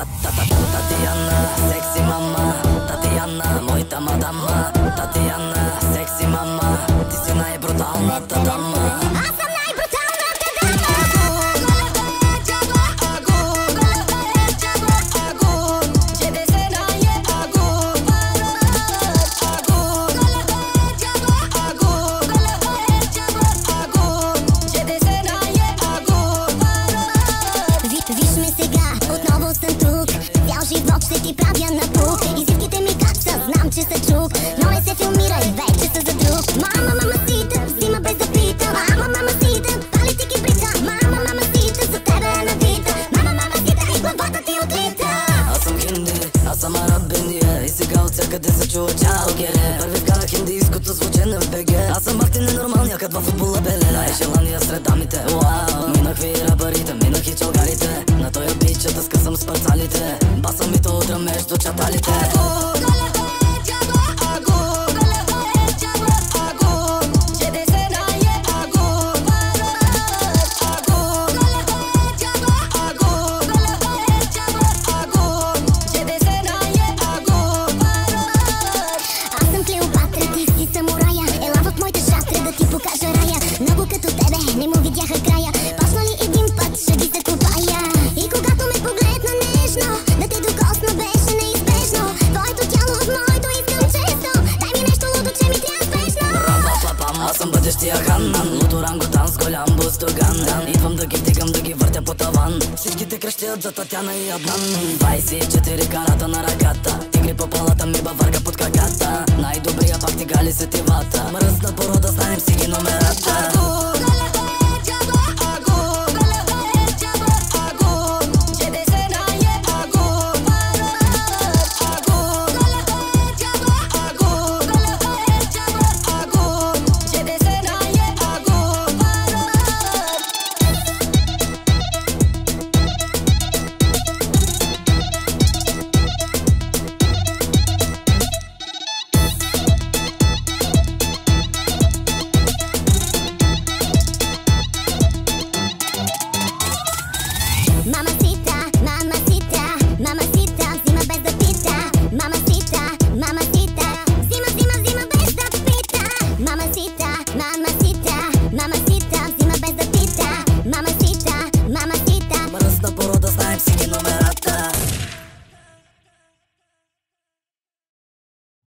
Татьяна, секси мама Татьяна, моята мадама Татьяна, секси мама Ти си най-бруталната дама Аз съм ще ти правя на пук Изивките ми как са, знам че са чук Но не се филмирай, вече са за друг. Мама, мама сита, взима без да пита Мама, мама сита, пали ти кибрита Мама, мама сита, за тебе е навита Мама, мама сита, и главата ти отлита. Аз съм хинди, аз съм араб Индия И сега от всякъде се чува чао гере Първи вкарах индийското звучене в БГ. Аз съм бахти ненормалния, кът във футбола беле. Дай желания сред дамите, съм бъдещия ханнан От орангутан с голям бустоган Идвам да ги вдигам, да ги въртя по таван. Всичките крещят за Татяна и Аднан. 24 карата на ръката. Тигри по палата ми баварга под краката. Най-добрия пак ти гали сетивата Мръсна порода, знаем си ги номерата Mama